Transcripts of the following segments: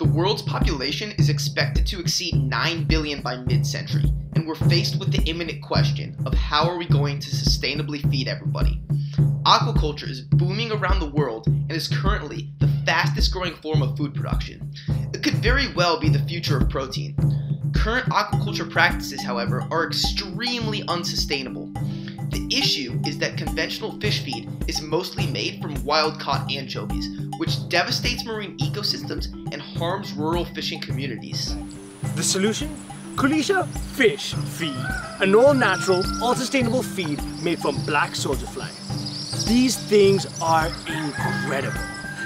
The world's population is expected to exceed 9 billion by mid century, and we're faced with the imminent question of how are we going to sustainably feed everybody. Aquaculture is booming around the world and is currently the fastest growing form of food production. It could very well be the future of protein. Current aquaculture practices, however, are extremely unsustainable. The issue is that conventional fish feed is mostly made from wild caught anchovies, which devastates marine ecosystems and harms rural fishing communities. The solution? Kulisha Fish Feed, an all-natural, all-sustainable feed made from black soldier fly. These things are incredible.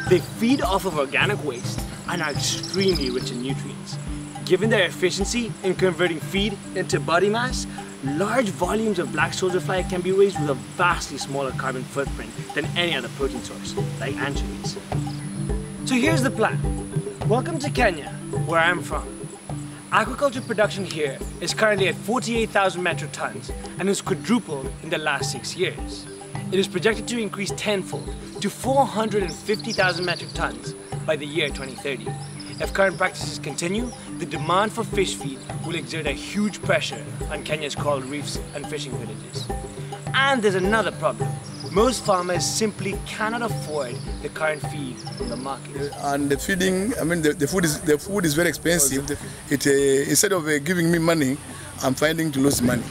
They feed off of organic waste and are extremely rich in nutrients. Given their efficiency in converting feed into body mass, large volumes of black soldier fly can be raised with a vastly smaller carbon footprint than any other protein source, like anchovies. So here's the plan. Welcome to Kenya, where I'm from. Aquaculture production here is currently at 48,000 metric tons and has quadrupled in the last six years. It is projected to increase tenfold to 450,000 metric tons by the year 2030. If current practices continue, the demand for fish feed will exert a huge pressure on Kenya's coral reefs and fishing villages. And there's another problem. Most farmers simply cannot afford the current feed from the market. and the feeding i mean the, the food is the food is very expensive it uh, instead of uh, giving me money i'm finding to lose money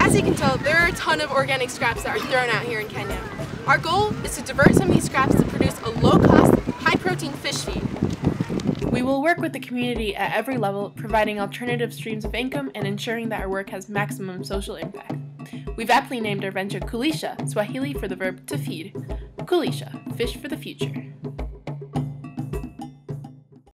As you can tell, there are a ton of organic scraps that are thrown out here in Kenya. Our goal is to divert some of these scraps to produce a low-cost, high-protein fish feed. We will work with the community at every level, providing alternative streams of income and ensuring that our work has maximum social impact. We've aptly named our venture Kulisha, Swahili for the verb to feed. Kulisha, fish for the future.